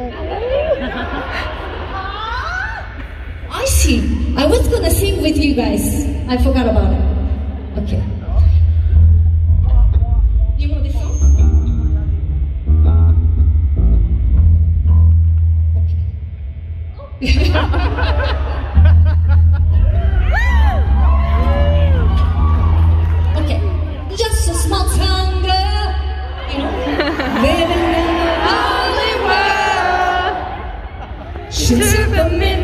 I see. I was gonna sing with you guys. I forgot about it. Okay. You know this song? Took the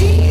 see.